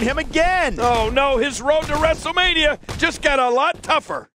him again. Oh no, his road to WrestleMania just got a lot tougher.